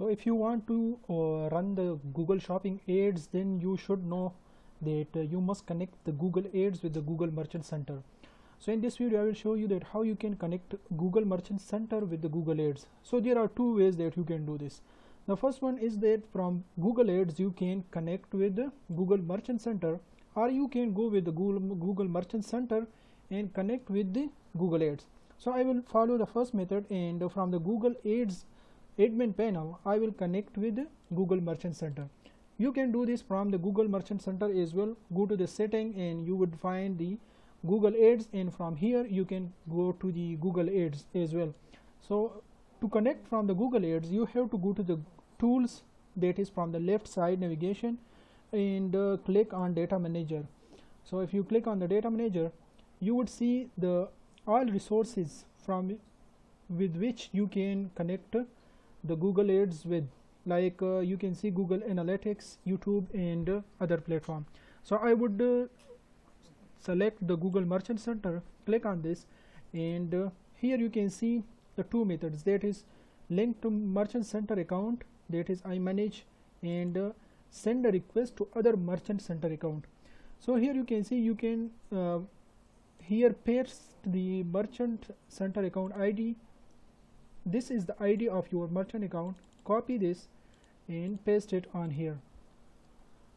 so if you want to uh, run the Google shopping ads then you should know that uh, you must connect the Google ads with the Google Merchant Center. So in this video I will show you that how you can connect Google Merchant Center with the Google ads. So there are two ways that you can do this. The first one is that from Google ads you can connect with the Google Merchant Center or you can go with the Google, Google Merchant Center and connect with the Google ads. So I will follow the first method and from the Google ads admin panel I will connect with Google Merchant Center. You can do this from the Google Merchant Center as well. Go to the setting and you would find the Google Ads and from here you can go to the Google Ads as well. So to connect from the Google Ads you have to go to the tools that is from the left side navigation and uh, click on data manager. So if you click on the data manager you would see the all resources from with which you can connect the Google Ads with like uh, you can see Google Analytics, YouTube and uh, other platform. So I would uh, select the Google Merchant Center, click on this and uh, here you can see the two methods that is link to Merchant Center account that is I manage and uh, send a request to other Merchant Center account. So here you can see you can uh, here paste the Merchant Center account ID this is the ID of your merchant account. Copy this and paste it on here.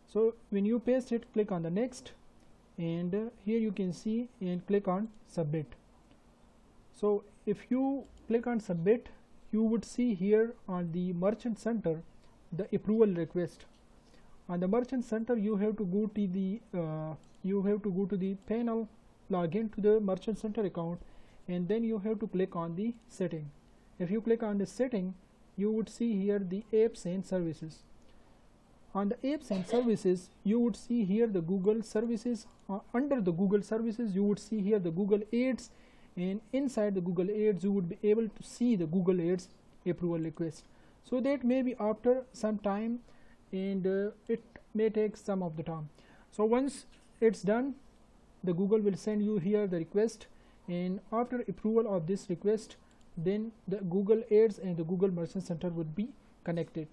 So when you paste it click on the next and uh, here you can see and click on submit. So if you click on submit you would see here on the merchant center the approval request. On the merchant center you have to go to the uh, you have to go to the panel log in to the merchant center account and then you have to click on the setting if you click on the setting you would see here the apps and services. On the apps and services you would see here the Google services. Uh, under the Google services you would see here the Google ads and inside the Google ads you would be able to see the Google ads approval request. So that may be after some time and uh, it may take some of the time. So once it's done the Google will send you here the request and after approval of this request then the Google Ads and the Google Merchant Center would be connected